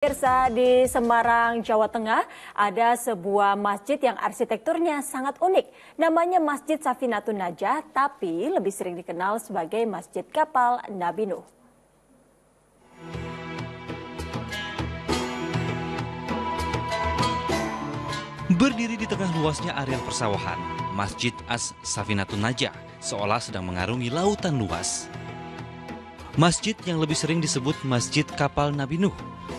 Pemirsa di Semarang, Jawa Tengah, ada sebuah masjid yang arsitekturnya sangat unik. Namanya Masjid Safinatun Najah, tapi lebih sering dikenal sebagai Masjid Kapal Nabi Nuh. Berdiri di tengah luasnya areal persawahan, Masjid As Safinatun Najah seolah sedang mengarungi lautan luas. Masjid yang lebih sering disebut Masjid Kapal Nabi Nuh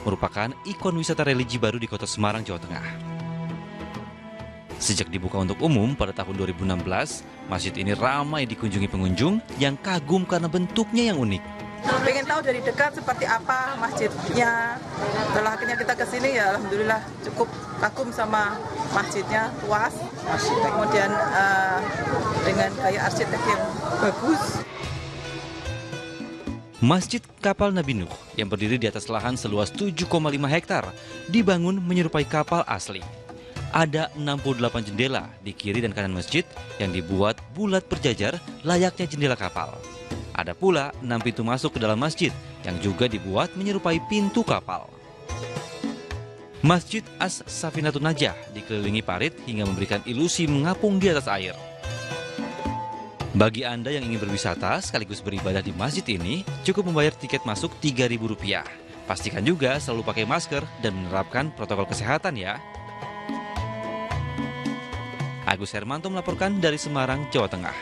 merupakan ikon wisata religi baru di kota Semarang, Jawa Tengah. Sejak dibuka untuk umum pada tahun 2016, masjid ini ramai dikunjungi pengunjung yang kagum karena bentuknya yang unik. Pengen tahu dari dekat seperti apa masjidnya. Setelah akhirnya kita ke sini ya alhamdulillah cukup kagum sama masjidnya, luas. Kemudian uh, dengan gaya arsitek yang bagus. Masjid Kapal Nabi Nuh yang berdiri di atas lahan seluas 7,5 hektar dibangun menyerupai kapal asli. Ada 68 jendela di kiri dan kanan masjid yang dibuat bulat berjajar layaknya jendela kapal. Ada pula 6 pintu masuk ke dalam masjid yang juga dibuat menyerupai pintu kapal. Masjid As Safinatun Najah dikelilingi parit hingga memberikan ilusi mengapung di atas air. Bagi Anda yang ingin berwisata sekaligus beribadah di masjid ini, cukup membayar tiket masuk Rp3.000. Pastikan juga selalu pakai masker dan menerapkan protokol kesehatan ya. Agus Hermanto melaporkan dari Semarang, Jawa Tengah.